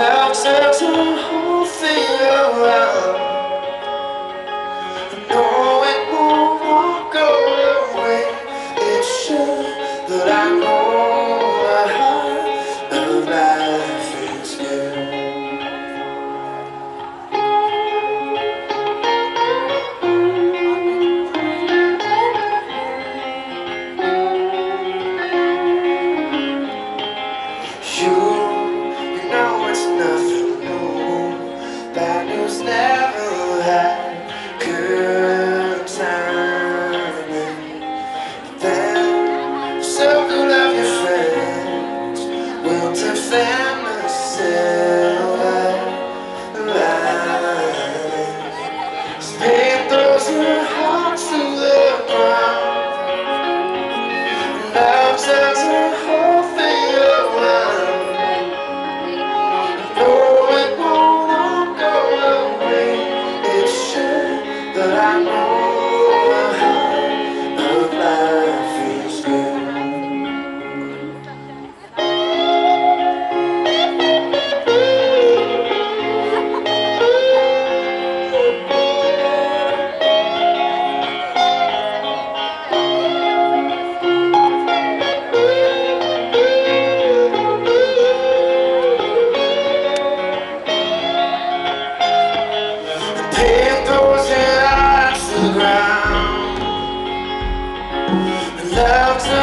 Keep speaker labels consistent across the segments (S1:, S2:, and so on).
S1: Relax and hold for you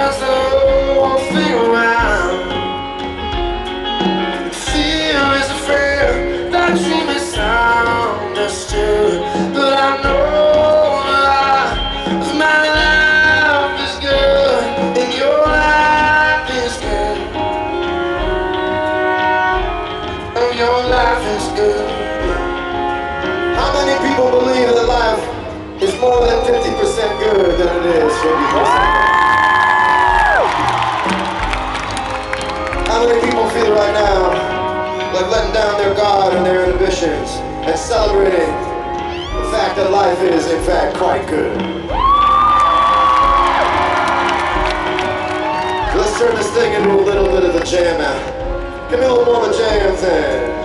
S1: as the old thing That life is,
S2: in fact, quite good. Let's turn this thing into a little bit of a jam out. Give me a little more of a jam thing.